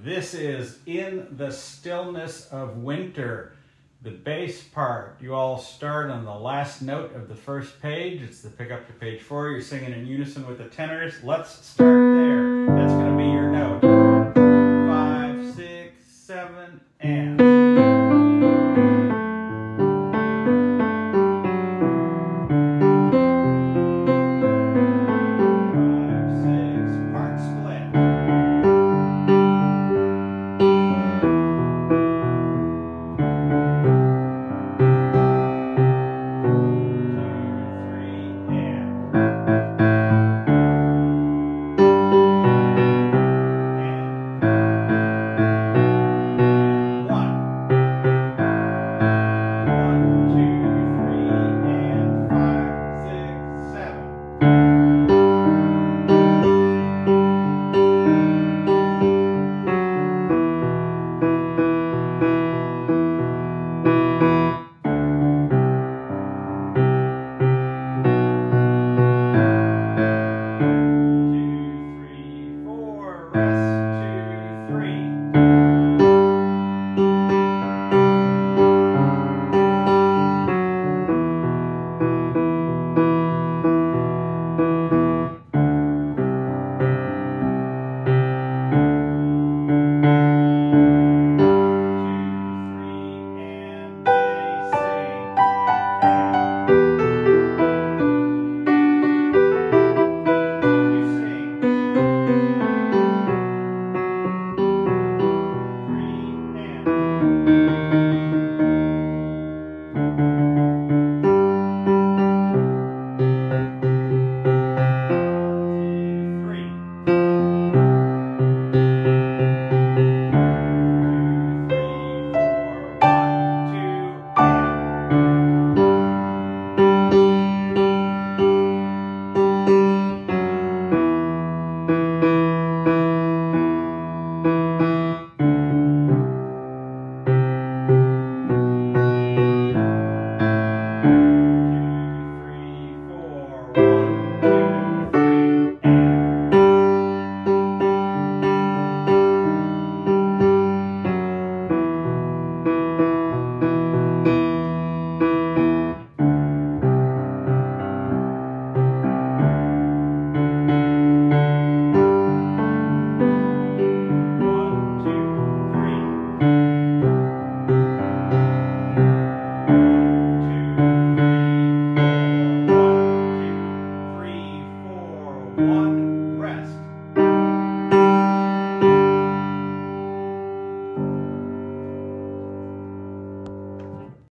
This is In the Stillness of Winter, the bass part. You all start on the last note of the first page. It's the pickup to page four. You're singing in unison with the tenors. Let's start there. That's going to be your note. Five, six, seven, and.